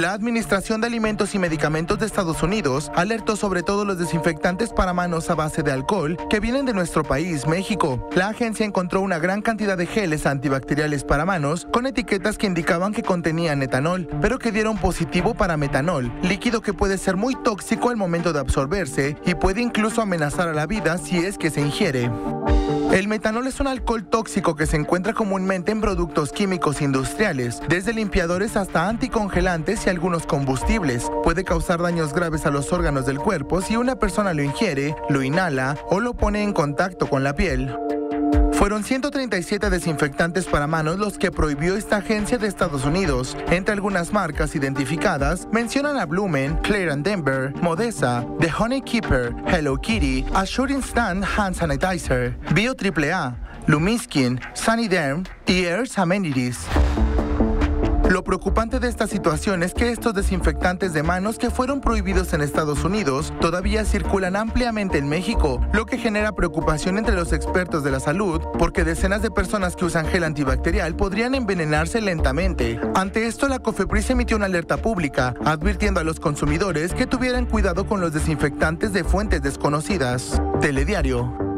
La Administración de Alimentos y Medicamentos de Estados Unidos alertó sobre todo los desinfectantes para manos a base de alcohol que vienen de nuestro país, México. La agencia encontró una gran cantidad de geles antibacteriales para manos con etiquetas que indicaban que contenían etanol, pero que dieron positivo para metanol, líquido que puede ser muy tóxico al momento de absorberse y puede incluso amenazar a la vida si es que se ingiere. El metanol es un alcohol tóxico que se encuentra comúnmente en productos químicos industriales, desde limpiadores hasta anticongelantes y algunos combustibles. Puede causar daños graves a los órganos del cuerpo si una persona lo ingiere, lo inhala o lo pone en contacto con la piel. Fueron 137 desinfectantes para manos los que prohibió esta agencia de Estados Unidos. Entre algunas marcas identificadas mencionan a Blumen, Claire Denver, Modesa, The Honey Keeper, Hello Kitty, Assuring Stand Hand Sanitizer, Bio AAA, Lumiskin, Sunny Derm y Airs Amenities. Lo preocupante de esta situación es que estos desinfectantes de manos que fueron prohibidos en Estados Unidos todavía circulan ampliamente en México, lo que genera preocupación entre los expertos de la salud porque decenas de personas que usan gel antibacterial podrían envenenarse lentamente. Ante esto, la COFEPRIS emitió una alerta pública advirtiendo a los consumidores que tuvieran cuidado con los desinfectantes de fuentes desconocidas. Telediario.